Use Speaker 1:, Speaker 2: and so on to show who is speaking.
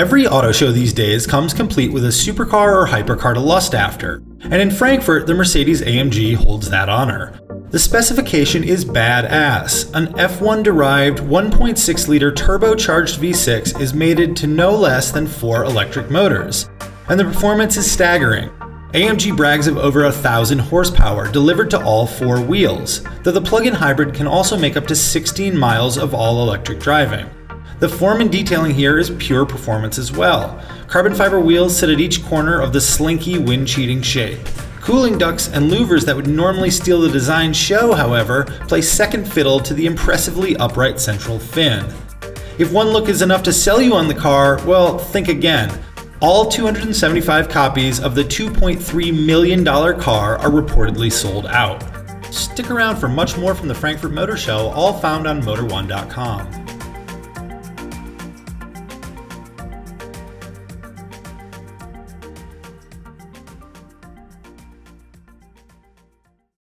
Speaker 1: Every auto show these days comes complete with a supercar or hypercar to lust after, and in Frankfurt, the Mercedes AMG holds that honor. The specification is badass. An F1 derived 1.6 liter turbocharged V6 is mated to no less than four electric motors, and the performance is staggering. AMG brags of over a thousand horsepower delivered to all four wheels, though the plug in hybrid can also make up to 16 miles of all electric driving. The form and detailing here is pure performance as well. Carbon fiber wheels sit at each corner of the slinky, wind cheating shape. Cooling ducts and louvers that would normally steal the design show, however, play second fiddle to the impressively upright central fin. If one look is enough to sell you on the car, well, think again. All 275 copies of the $2.3 million car are reportedly sold out. Stick around for much more from the Frankfurt Motor Show, all found on Motor1.com.